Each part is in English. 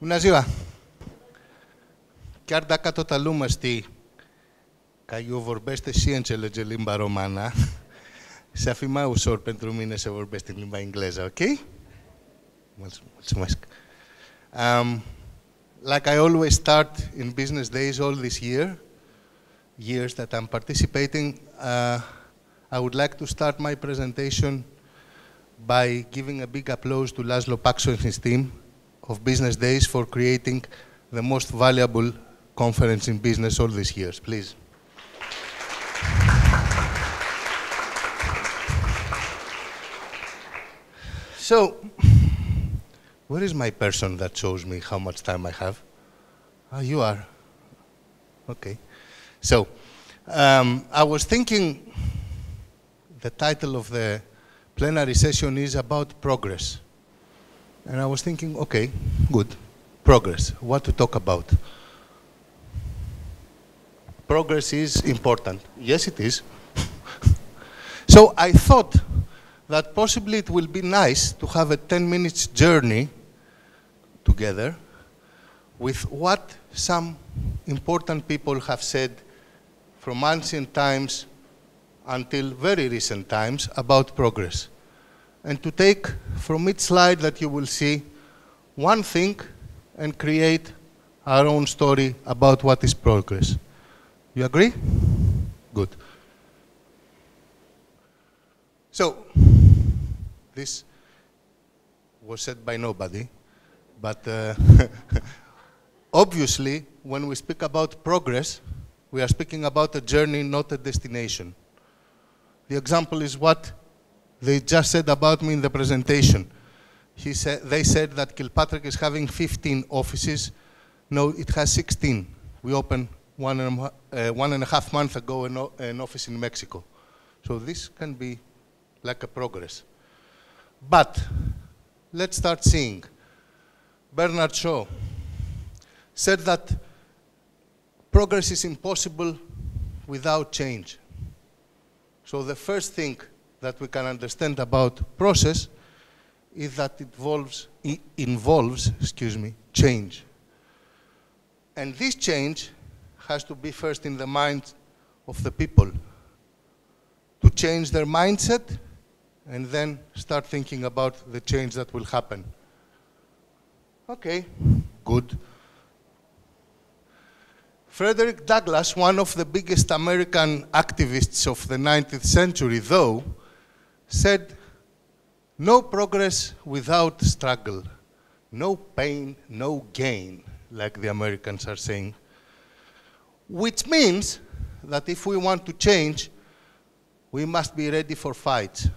Bună ziua! Chiar dacă toată lumea știe că eu vorbește și înțelege limba romana, să fi mai ușor pentru mine să vorbesc în limba engleză, ok? Mulțumesc. Um, like I always start in business days all this year, years that I'm participating, uh, I would like to start my presentation by giving a big applause to Laszlo Paxo and his team of Business Days for creating the most valuable conference in business all these years. Please. So, where is my person that shows me how much time I have? Ah, you are. Okay. So, um, I was thinking the title of the plenary session is about progress. And I was thinking, okay, good, progress, what to talk about. Progress is important. Yes, it is. so I thought that possibly it will be nice to have a 10 minutes journey together with what some important people have said from ancient times until very recent times about progress. And to take from each slide that you will see one thing and create our own story about what is progress. You agree? Good. So, this was said by nobody, but uh, obviously, when we speak about progress, we are speaking about a journey, not a destination. The example is what they just said about me in the presentation. He they said that Kilpatrick is having 15 offices. No, it has 16. We opened one and, a, uh, one and a half months ago an, an office in Mexico. So this can be like a progress. But let's start seeing. Bernard Shaw said that progress is impossible without change. So the first thing that we can understand about process is that it involves, it involves excuse me, change. And this change has to be first in the mind of the people to change their mindset and then start thinking about the change that will happen. Okay, good. Frederick Douglass, one of the biggest American activists of the 19th century, though, said, no progress without struggle, no pain, no gain, like the Americans are saying. Which means that if we want to change, we must be ready for fights.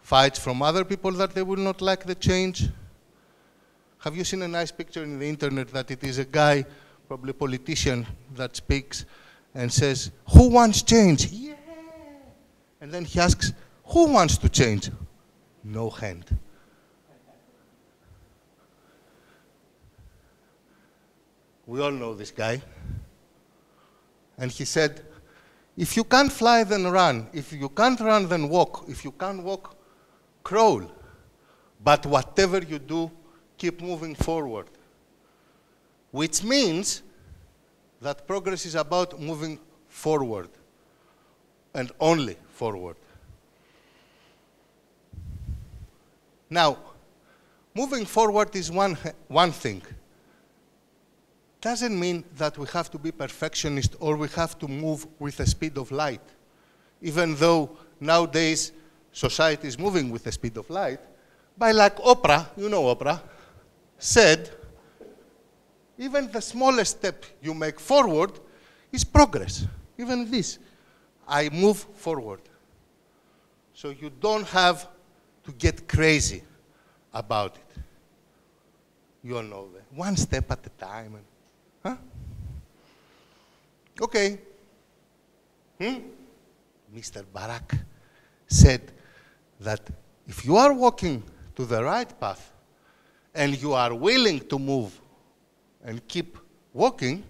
Fights from other people that they will not like the change. Have you seen a nice picture in the internet that it is a guy probably a politician that speaks and says, who wants change? Yeah. And then he asks, who wants to change? No hand. We all know this guy. And he said, if you can't fly, then run. If you can't run, then walk. If you can't walk, crawl. But whatever you do, keep moving forward which means that progress is about moving forward and only forward. Now, moving forward is one, one thing. Doesn't mean that we have to be perfectionist or we have to move with the speed of light. Even though nowadays society is moving with the speed of light, by like Oprah, you know Oprah, said, even the smallest step you make forward is progress. Even this, I move forward. So you don't have to get crazy about it. You all know that. One step at a time. Huh? Okay. Hmm? Mr. Barack said that if you are walking to the right path and you are willing to move and keep walking,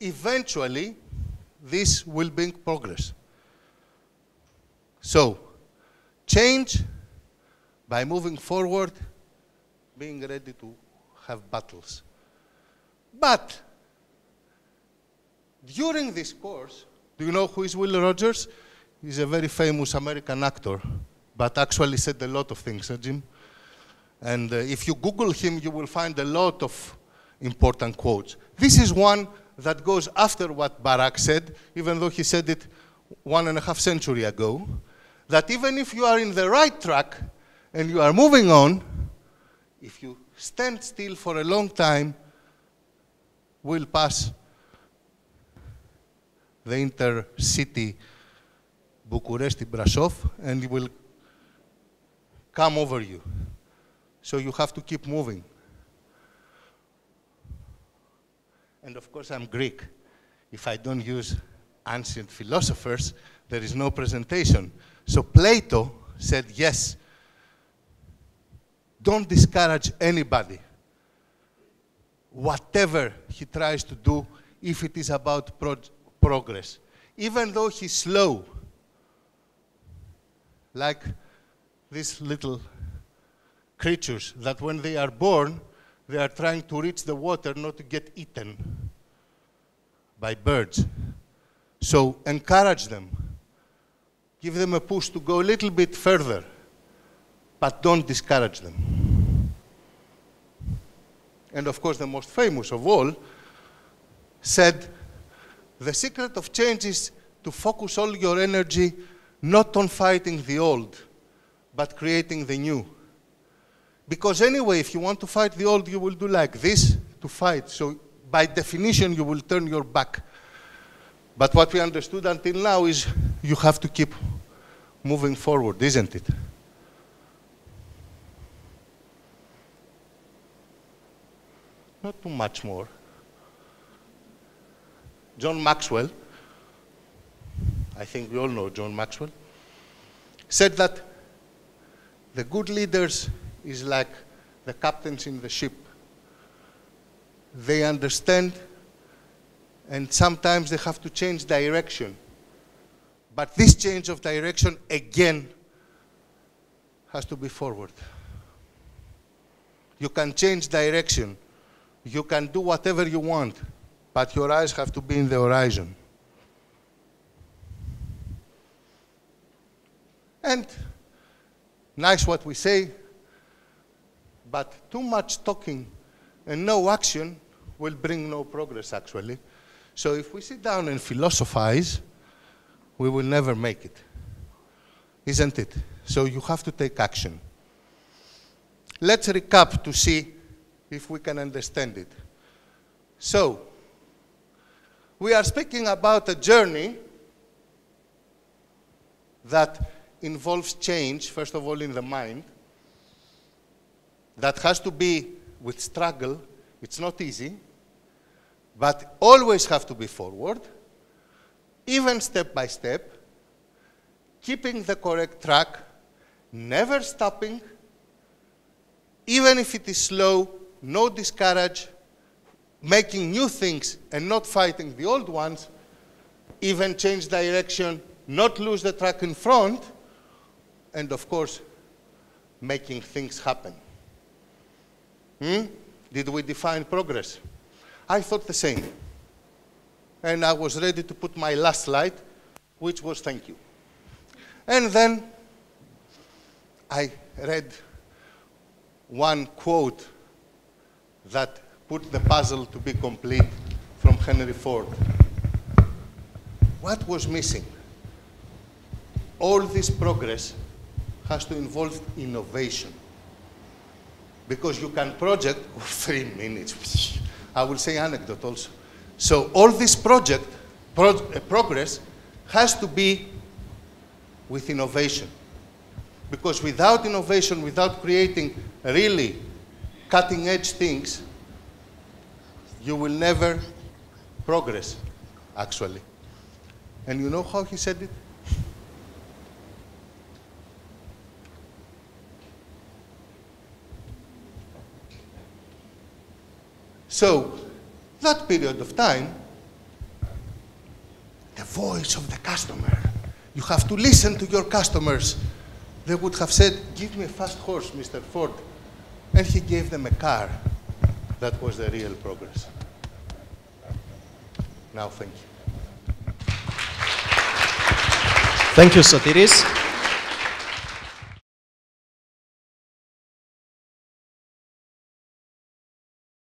eventually this will bring progress. So, change by moving forward, being ready to have battles. But during this course, do you know who is Will Rogers? He's a very famous American actor, but actually said a lot of things, eh, Jim? And uh, if you Google him, you will find a lot of important quotes. This is one that goes after what Barack said, even though he said it one and a half century ago, that even if you are in the right track and you are moving on, if you stand still for a long time, will pass the intercity Bucharest-Brasov and it will come over you. So you have to keep moving. And of course, I'm Greek. If I don't use ancient philosophers, there is no presentation. So Plato said, yes, don't discourage anybody. Whatever he tries to do, if it is about pro progress. Even though he's slow, like these little creatures that when they are born, they are trying to reach the water not to get eaten by birds. So encourage them. Give them a push to go a little bit further, but don't discourage them. And of course, the most famous of all said, the secret of change is to focus all your energy not on fighting the old, but creating the new. Because anyway, if you want to fight the old, you will do like this to fight. So by definition, you will turn your back. But what we understood until now is you have to keep moving forward, isn't it? Not too much more. John Maxwell, I think we all know John Maxwell, said that the good leaders is like the captains in the ship. They understand and sometimes they have to change direction. But this change of direction again has to be forward. You can change direction. You can do whatever you want, but your eyes have to be in the horizon. And nice what we say, but too much talking and no action will bring no progress, actually. So if we sit down and philosophize, we will never make it. Isn't it? So you have to take action. Let's recap to see if we can understand it. So, we are speaking about a journey that involves change, first of all, in the mind, that has to be with struggle. It's not easy, but always have to be forward, even step by step, keeping the correct track, never stopping, even if it is slow, no discourage, making new things and not fighting the old ones, even change direction, not lose the track in front, and of course, making things happen. Hmm? Did we define progress? I thought the same. And I was ready to put my last slide, which was thank you. And then I read one quote that put the puzzle to be complete from Henry Ford. What was missing? All this progress has to involve innovation. Because you can project three minutes. I will say anecdote also. So all this project, pro uh, progress, has to be with innovation. Because without innovation, without creating really cutting edge things, you will never progress, actually. And you know how he said it? So, that period of time, the voice of the customer, you have to listen to your customers. They would have said, give me a fast horse, Mr. Ford. And he gave them a car. That was the real progress. Now, thank you. Thank you, Sotiris.